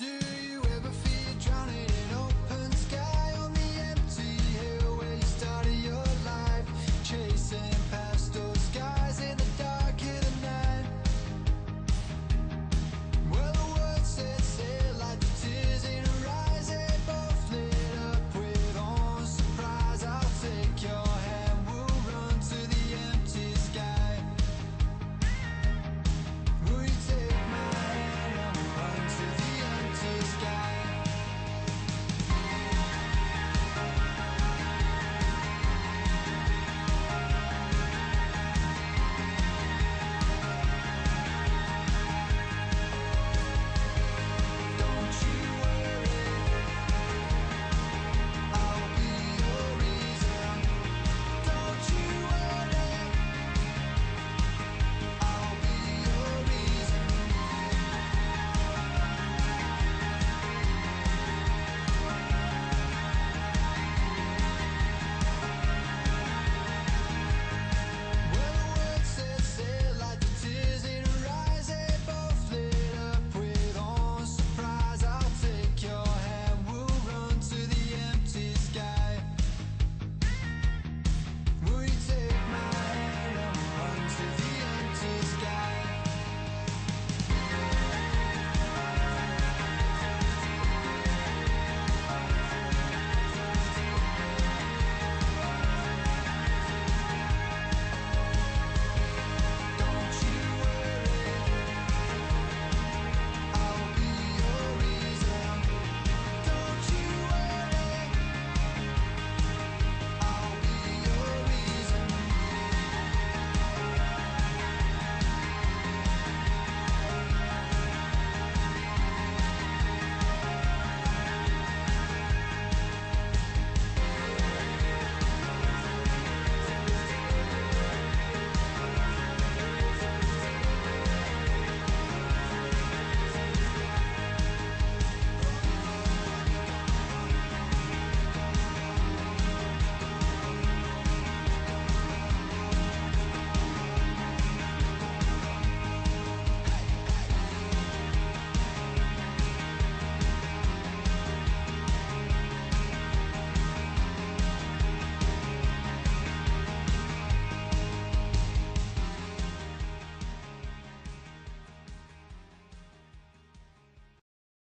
Do